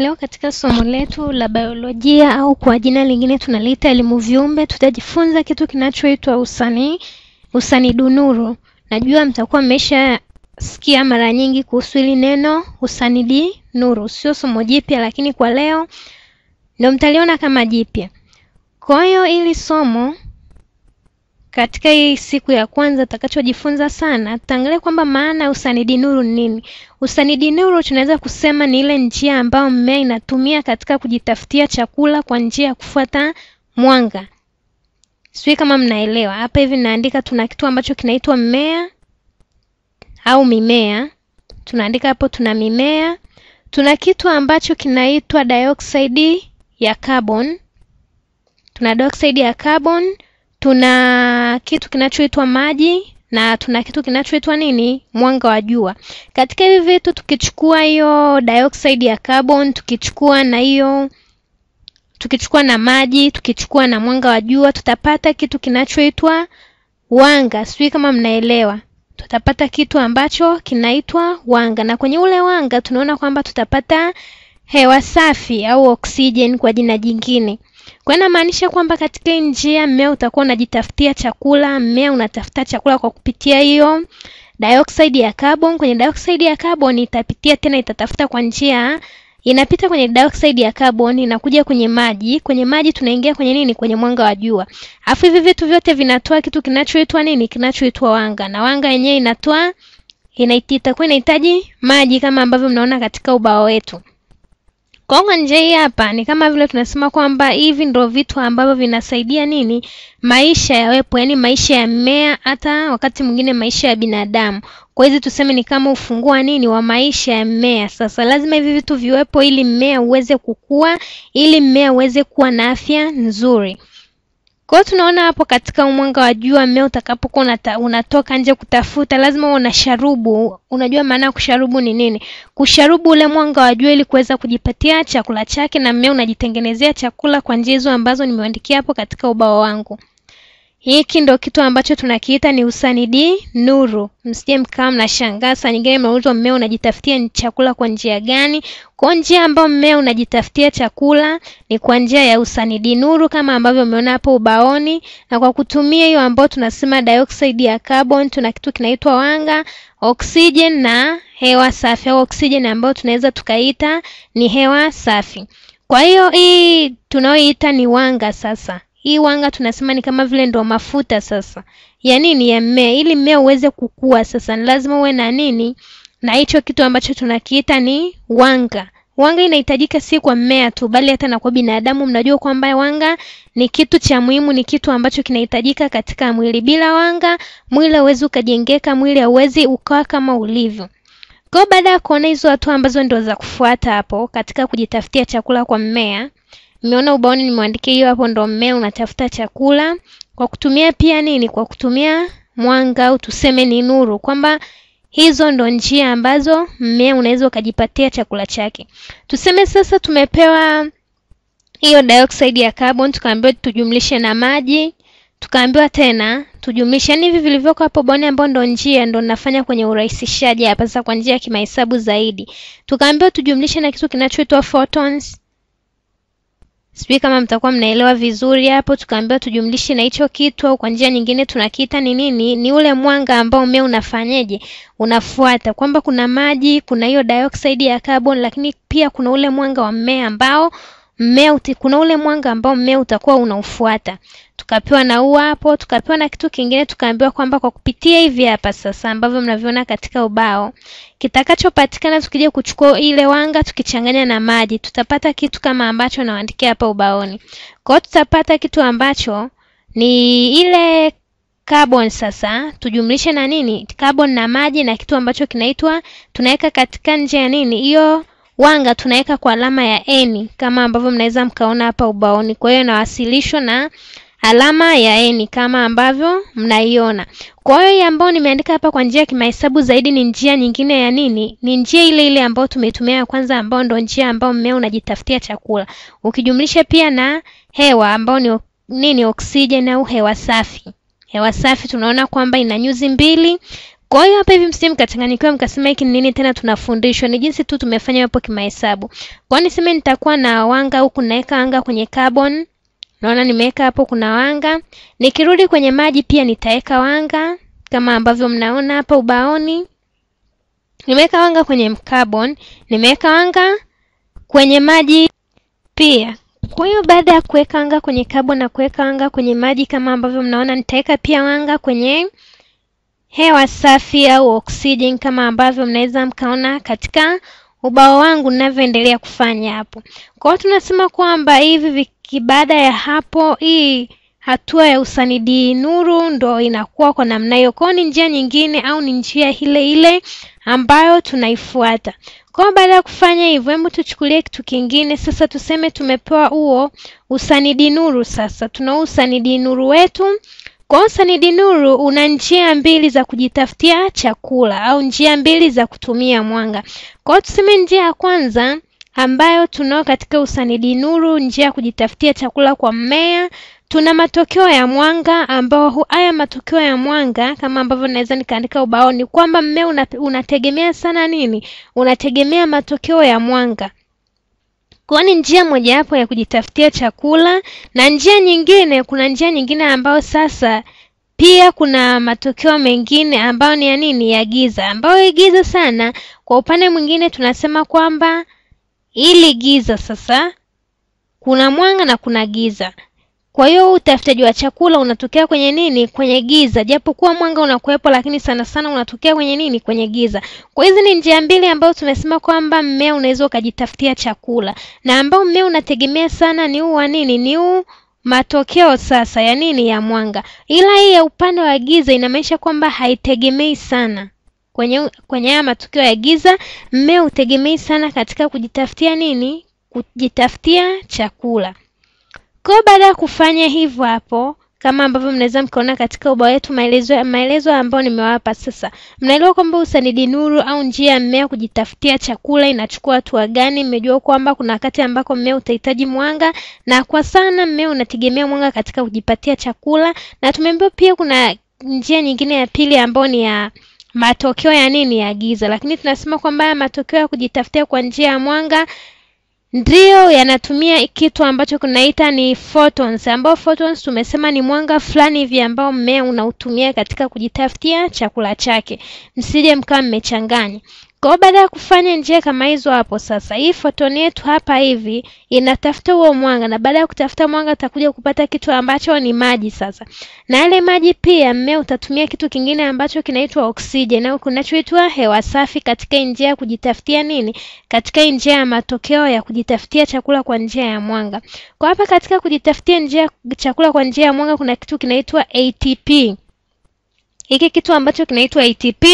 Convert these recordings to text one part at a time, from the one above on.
Leo katika somo letu la biolojia au kwa jina lingine tunaliita elimu viumbe, tutajifunza kitu kinachoitwa usanii, dunuru. Najua mtakuwa mmeshasikia mara nyingi kuhusu hili neno usanidi nuru. Sio somo jipya, lakini kwa leo ndio mtaliona kama jipya. Kwa hiyo ili somo katika hii siku ya kwanza utakachojifunza sana, tutaangalia kwamba maana ya usanidi nuru ni nini. Usanidi nuru tunaweza kusema ni ile njia ambayo mmea inatumia katika kujitafutia chakula kwa njia ya kufuata mwanga. Sijui kama mnaelewa. Hapa hivi naandika tuna kitu ambacho kinaitwa mmea au mimea. Tunaandika hapo tuna mimea. Tuna kitu ambacho kinaitwa dioxide ya carbon. Tuna dioxide ya carbon, tuna kitu kinachoitwa maji na tuna kitu kinachoitwa nini? Mwanga wa jua. Katika hivi vitu tukichukua hiyo dioxide ya carbon, tukichukua na hiyo tukichukua na maji, tukichukua na mwanga wa jua, tutapata kitu kinachoitwa wanga. Sijui kama mnaelewa. Tutapata kitu ambacho kinaitwa wanga, na kwenye ule wanga tunaona kwamba tutapata hewa safi au oksijeni kwa jina jingine. Kwa hiyo inamaanisha kwamba katika hii njia mmea utakuwa unajitafutia chakula, mmea unatafuta chakula kwa kupitia hiyo dioxide ya carbon. Kwenye dioxide ya carbon itapitia tena, itatafuta kwa njia inapita kwenye dioxide ya carbon inakuja kwenye maji. Kwenye maji tunaingia kwenye nini? Kwenye mwanga wa jua. Alafu hivi vitu vyote vinatoa kitu kinachoitwa nini? Kinachoitwa wanga, na wanga yenyewe inatoa itakuwa inahitaji maji kama ambavyo mnaona katika ubao wetu. Kwa hiyo nje hii hapa ni kama vile tunasema kwamba hivi ndio vitu ambavyo vinasaidia nini maisha yawepo, yaani maisha ya mmea, hata wakati mwingine maisha ya binadamu. Kwa hizi tuseme ni kama ufungua nini wa maisha ya mmea. Sasa lazima hivi vitu viwepo ili mmea uweze kukua, ili mmea uweze kuwa na afya nzuri. Kwa hiyo tunaona hapo katika mwanga wa jua mmea utakapokuwa unatoka nje kutafuta, lazima uwe na sharubu. Unajua maana ya kusharubu ni nini? Kusharubu ule mwanga wa jua ili kuweza kujipatia chakula chake, na mmea unajitengenezea chakula kwa njia hizo ambazo nimeandikia hapo katika ubao wangu. Hiki ndo kitu ambacho tunakiita ni usanidi nuru. Msije mkawa mnashangaa saa nyingine mnaulizwa mmea unajitafutia chakula kwa njia gani? Kwa njia ambayo mmea unajitafutia chakula ni kwa njia ya usanidi nuru kama ambavyo umeona hapo ubaoni, na kwa kutumia hiyo ambayo tunasema dioxide ya carbon, tuna kitu kinaitwa wanga, oxygen na hewa safi au oxygen ambayo tunaweza tukaita ni hewa safi. Kwa hiyo hii tunaoiita ni wanga sasa hii wanga tunasema ni kama vile ndo mafuta sasa ya nini ya mmea. Ili mmea uweze kukua, sasa ni lazima uwe na nini, na hicho kitu ambacho tunakiita ni wanga. Wanga inahitajika si kwa mmea tu, bali hata na kwa binadamu. Mnajua kwamba wanga ni kitu cha muhimu, ni kitu ambacho kinahitajika katika mwili. Bila wanga mwili hauwezi ukajengeka, mwili hauwezi ukawa kama ulivyo. Kwa baada ya kuona hizo hatua ambazo ndio za kufuata hapo katika kujitafutia chakula kwa mmea Mmeona ubaoni nimeandikia hiyo hapo, ndo mmea unatafuta chakula kwa kutumia pia nini? Kwa kutumia mwanga au tuseme ni nuru, kwamba hizo ndo njia ambazo mmea unaweza ukajipatia chakula chake. Tuseme sasa tumepewa hiyo dioxide ya carbon, tukaambiwa tujumlishe na maji, tukaambiwa tena tujumlishe, yani hivi vilivyoko hapo boni, ambao ndo njia ndo nafanya kwenye urahisishaji hapa sasa, kwa njia ya kimahesabu zaidi, tukaambiwa tujumlishe na kitu kinachoitwa photons Sijui kama mtakuwa mnaelewa vizuri hapo. Tukaambiwa tujumlishe na hicho kitu, au kwa njia nyingine tunakiita ni nini? Ni ule mwanga ambao mmea unafanyeje, unafuata, kwamba kuna maji, kuna hiyo dioxide ya carbon, lakini pia kuna ule mwanga wa mmea ambao mmea uti, kuna ule mwanga ambao mmea utakuwa unaufuata. Tukapewa na ua hapo, tukapewa na kitu kingine, tukaambiwa kwamba kwa kupitia hivi hapa sasa ambavyo mnaviona katika ubao, kitakachopatikana tukija kuchukua ile wanga tukichanganya na maji, tutapata kitu kama ambacho naandikia hapa ubaoni. Kwa hiyo tutapata kitu ambacho ni ile carbon sasa tujumlishe na nini? Carbon na maji na kitu ambacho kinaitwa tunaweka katika nje ya nini? Hiyo wanga tunaweka kwa alama ya N kama ambavyo mnaweza mkaona hapa ubaoni. Kwa hiyo inawasilishwa na alama ya N kama ambavyo mnaiona. Kwa hiyo hii ambayo nimeandika hapa kwa njia ya kimahesabu zaidi ni njia nyingine ya nini? Ni njia ile ile ambayo tumetumia ya kwanza, ambayo ndo njia ambayo mmea unajitafutia chakula, ukijumlisha pia na hewa ambayo ni nini? Oksijeni au hewa safi. Hewa safi tunaona kwamba ina nyuzi mbili Kwa hiyo hapa hivi msije mkachanganyikiwa mkasema hiki ni nini tena tunafundishwa, ni jinsi tu tumefanya hapo kimahesabu. Kwa niseme nitakuwa na wanga huku naweka wanga kwenye carbon. Naona nimeweka hapo kuna wanga. Nikirudi kwenye maji pia nitaweka wanga kama ambavyo mnaona hapa ubaoni. Nimeweka wanga kwenye carbon, nimeweka wanga kwenye maji pia. Kwa hiyo baada ya kuweka wanga kwenye carbon na kuweka wanga kwenye maji kama ambavyo mnaona, nitaweka pia wanga kwenye hewa safi au oxygen kama ambavyo mnaweza mkaona katika ubao wangu ninavyoendelea kufanya hapo. Kwa hiyo tunasema kwamba hivi baada ya hapo, hii hatua ya usanidi nuru ndo inakuwa kwa namna hiyo. Kwa ni njia nyingine au ni njia ile ile ambayo tunaifuata. Kwa baada ya kufanya hivyo, hebu tuchukulie kitu kingine sasa. Tuseme tumepewa huo usanidi nuru. Sasa tuna usanidi nuru wetu kwa usanidi nuru una njia mbili za kujitafutia chakula au njia mbili za kutumia mwanga. Kwa hiyo tuseme njia ya kwanza ambayo tunao katika usanidi nuru, njia ya kujitafutia chakula kwa mmea, tuna matokeo ya mwanga ambao haya matokeo ya mwanga kama ambavyo naweza nikaandika ubaoni kwamba mmea unategemea sana nini? Unategemea matokeo ya mwanga. Kwa ni njia mojawapo ya kujitafutia chakula, na njia nyingine, kuna njia nyingine ambayo sasa pia kuna matokeo mengine ambayo ni ya nini? Ya giza, ambayo giza sana. Kwa upande mwingine tunasema kwamba ili giza sasa, kuna mwanga na kuna giza. Kwa hiyo utafutaji wa chakula unatokea kwenye nini? Kwenye giza, japokuwa mwanga unakuwepo, lakini sana sana unatokea kwenye nini? Kwenye giza. Kwa hizi ni njia mbili ambazo tumesema kwamba mmea unaweza ukajitafutia chakula, na ambao mmea unategemea sana ni huu wa nini? Ni huu matokeo sasa ya nini? Ya mwanga. Ila hii ya upande wa giza inamaanisha kwamba haitegemei sana kwenye kwenye haya matukio ya giza, mmea utegemei sana katika kujitafutia nini? Kujitafutia chakula. Kwa baada ya kufanya hivyo hapo, kama ambavyo mnaweza mkaona katika ubao wetu maelezo maelezo ambayo nimewapa sasa, mnaelewa kwamba usanidi nuru au njia ya mmea kujitafutia chakula inachukua hatua gani. Mmejua kwamba kuna wakati ambako mmea utahitaji mwanga, na kwa sana mmea unategemea mwanga katika kujipatia chakula, na tumeambiwa pia kuna njia nyingine ya pili ambayo ni ya matokeo ya nini? Ya giza. Lakini tunasema kwamba matokeo ya kujitafutia kwa njia ya mwanga ndiyo yanatumia kitu ambacho kunaita ni photons, ambao photons tumesema ni mwanga fulani hivi ambao mmea unautumia katika kujitafutia chakula chake. Msije mkawa mmechanganya. Kwa baada ya kufanya njia kama hizo hapo sasa, hii fotoni yetu hapa hivi inatafuta huo mwanga, na baada ya kutafuta mwanga utakuja kupata kitu ambacho ni maji sasa. Na yale maji pia mmea utatumia kitu kingine ambacho kinaitwa oksijeni au kinachoitwa hewa safi katika njia ya kujitafutia nini? Katika njia ya matokeo ya kujitafutia chakula kwa njia ya mwanga. Kwa hapa katika kujitafutia njia chakula kwa njia ya mwanga kuna kitu kinaitwa ATP. Hiki kitu ambacho kinaitwa ATP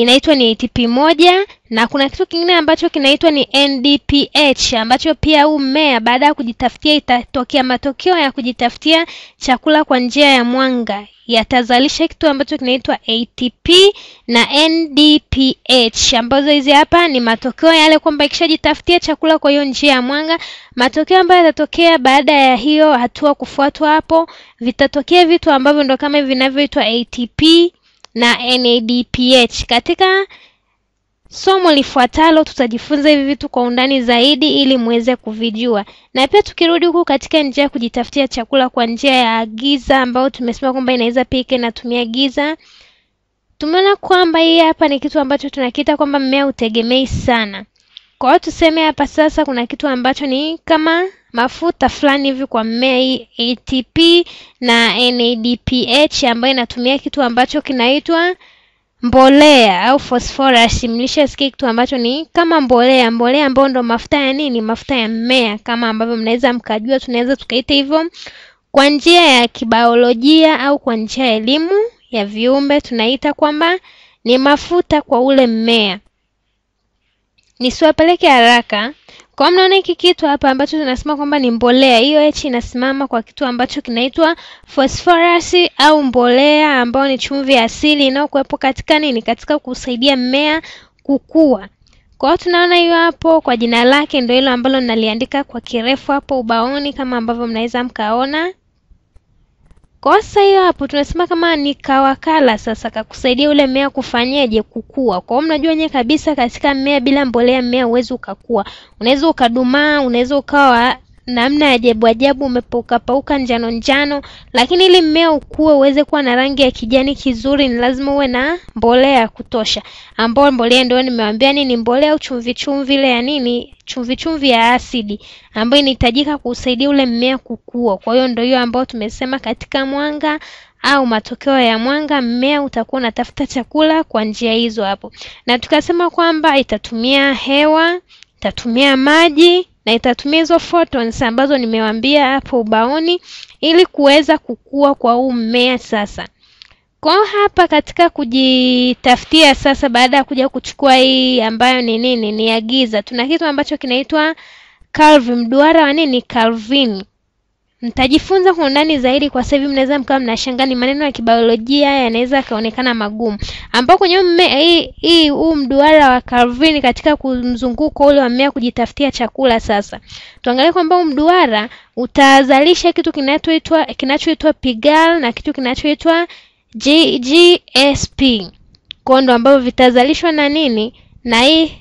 inaitwa ni ATP moja na kuna kitu kingine ambacho kinaitwa ni NDPH ambacho pia huu mmea baada ya kujitafutia itatokea matokeo ya kujitafutia chakula kwa njia ya mwanga. Yatazalisha kitu ambacho kinaitwa ATP na NDPH ambazo hizi hapa ni matokeo yale kwamba ikishajitafutia chakula kwa hiyo njia ya mwanga, matokeo ambayo yatatokea baada ya hiyo hatua kufuatwa hapo, vitatokea vitu ambavyo ndo kama vinavyoitwa ATP na NADPH. Katika somo lifuatalo tutajifunza hivi vitu kwa undani zaidi ili muweze kuvijua. Na pia tukirudi huku katika njia ya kujitafutia chakula kwa njia ya giza ambayo tumesema kwamba inaweza pia inatumia giza. Tumeona kwamba hii hapa ni kitu ambacho tunakiita kwamba mmea utegemei sana. Kwa hiyo tuseme hapa sasa kuna kitu ambacho ni kama mafuta fulani hivi kwa mmea hii ATP na NADPH ambayo inatumia kitu ambacho kinaitwa mbolea au phosphorus. Mlishasikia kitu ambacho ni kama mbolea, mbolea ambayo ndo mafuta ya nini? Mafuta ya mmea, kama ambavyo mnaweza mkajua, tunaweza tukaita hivyo kwa njia ya kibiolojia au kwa njia ya elimu ya viumbe tunaita kwamba ni mafuta kwa ule mmea. Nisiwapeleke haraka. Kwa mnaona hiki kitu hapa ambacho tunasema kwamba ni mbolea, hiyo H inasimama kwa kitu ambacho kinaitwa phosphorus au mbolea ambayo ni chumvi asili inayokuwepo katika nini? Katika kusaidia mmea kukua. Kwa hiyo tunaona hiyo hapo kwa jina lake ndio hilo ambalo naliandika kwa kirefu hapo ubaoni kama ambavyo mnaweza mkaona. Kwa sasa hiyo hapo tunasema kama ni kawakala sasa kakusaidia ule mmea kufanyaje kukua. Kwa hiyo mnajua nyewe kabisa katika mmea bila mbolea mmea huwezi ukakua. Unaweza ukadumaa, unaweza ukawa namna ya ajabu ajabu umepauka pauka njano njano, lakini ili mmea ukue uweze kuwa na rangi ya kijani kizuri ni lazima uwe na mbolea ya kutosha, ambayo mbolea ndio nimewaambia ni mbolea au chumvi chumvi ile ya nini, chumvi chumvi ya asidi ambayo inahitajika kusaidia ule mmea kukua. Kwa hiyo ndio hiyo ambayo tumesema katika mwanga au matokeo ya mwanga, mmea utakuwa unatafuta chakula kwa njia hizo hapo, na tukasema kwamba itatumia hewa, itatumia maji na itatumia hizo photons ambazo nimewambia hapo ubaoni ili kuweza kukua kwa huu mmea sasa. Kwa hapa katika kujitafutia sasa, baada ya kuja kuchukua hii ambayo ni nini, ni ya giza, tuna kitu ambacho kinaitwa Calvin, mduara wa nini, Calvin. Mtajifunza kwa undani zaidi. Kwa sasa hivi mnaweza mkawa mnashangaa, ni maneno ya kibiolojia yanaweza yakaonekana magumu, ambao kwenye hii huu mduara wa Calvin katika mzunguko ule wa mmea kujitafutia chakula. Sasa tuangalie kwamba huu mduara utazalisha kitu kinachoitwa kinachoitwa pigal na kitu kinachoitwa GSP, kondo ambavyo vitazalishwa na nini na hii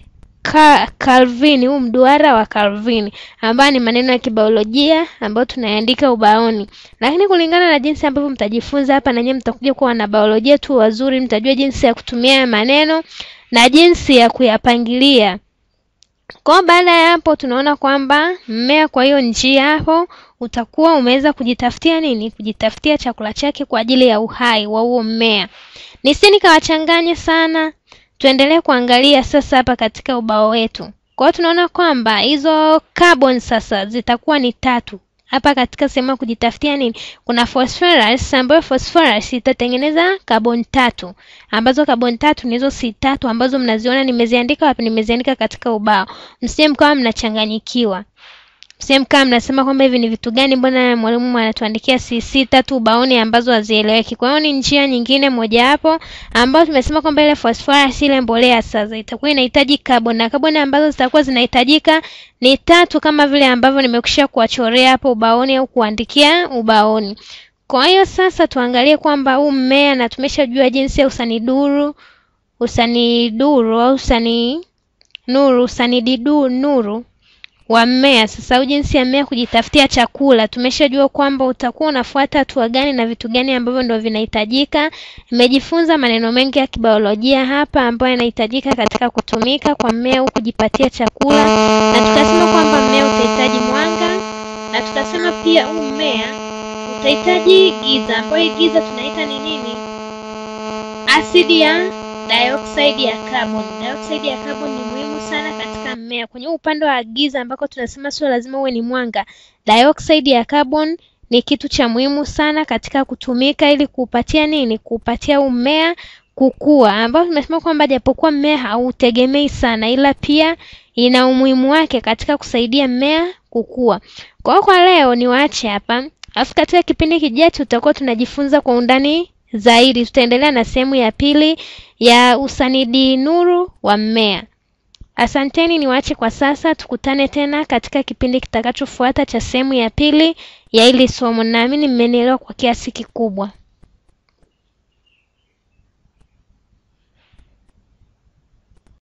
Calvin huu mduara wa Calvin ambayo ni maneno ya kibiolojia ambayo tunayaandika ubaoni, lakini kulingana na jinsi ambavyo mtajifunza hapa, na nyinyi mtakuja kuwa na biolojia tu wazuri, mtajua jinsi ya kutumia maneno na jinsi ya kuyapangilia. Kwa baada ya hapo, tunaona kwamba mmea kwa hiyo njia hapo utakuwa umeweza kujitafutia nini, kujitafutia chakula chake kwa ajili ya uhai wa huo mmea. Nisini kawachanganye sana tuendelee kuangalia sasa hapa katika ubao wetu. Kwa hiyo tunaona kwamba hizo carbon sasa zitakuwa ni tatu. Hapa katika sehemu ya kujitafutia nini, kuna phosphorus ambayo phosphorus itatengeneza carbon tatu, ambazo carbon tatu ni hizo si tatu ambazo mnaziona nimeziandika wapi? Nimeziandika katika ubao, msije mkawa mnachanganyikiwa kama mnasema kwamba hivi ni vitu gani, mbona mwalimu anatuandikia si sita tu ubaoni ambazo hazieleweki. Kwa hiyo ni njia nyingine mojawapo ambayo tumesema kwamba ile phosphorus ile mbolea sasa itakuwa inahitaji carbon na carbon ambazo zitakuwa zinahitajika ni tatu, kama vile ambavyo nimekwisha kuwachorea hapo ubaoni au kuandikia ubaoni. Kwa hiyo sasa tuangalie kwamba huu mmea na tumeshajua jinsi ya usaniduru, usaniduru au usani nuru, usanididu nuru wa mmea sasa, jinsi ya mmea kujitafutia chakula. Tumeshajua kwamba utakuwa unafuata hatua gani na vitu gani ambavyo ndio vinahitajika. Nimejifunza maneno mengi ya kibiolojia hapa ambayo yanahitajika katika kutumika kwa mmea huu kujipatia chakula, na tukasema kwamba mmea utahitaji mwanga, na tukasema pia huu mmea utahitaji giza, ambayo giza tunaita ni nini? Asidi ya dioxide ya carbon. Dioxide ya carbon ni muhimu sana mmea. Kwenye upande wa giza ambako tunasema sio lazima uwe ni mwanga, dioxide ya carbon ni kitu cha muhimu sana katika kutumika ili kuupatia nini, kuupatia mmea kukua, ambao tumesema kwamba japokuwa mmea hautegemei sana, ila pia ina umuhimu wake katika kusaidia mmea kukua. Kwa hiyo kwa leo ni waache hapa, alafu katika kipindi kijacho tutakuwa tunajifunza kwa undani zaidi. Tutaendelea na sehemu ya pili ya usanidi nuru wa mmea. Asanteni, niwaache kwa sasa. Tukutane tena katika kipindi kitakachofuata cha sehemu ya pili ya hili somo. Naamini mmenielewa kwa kiasi kikubwa.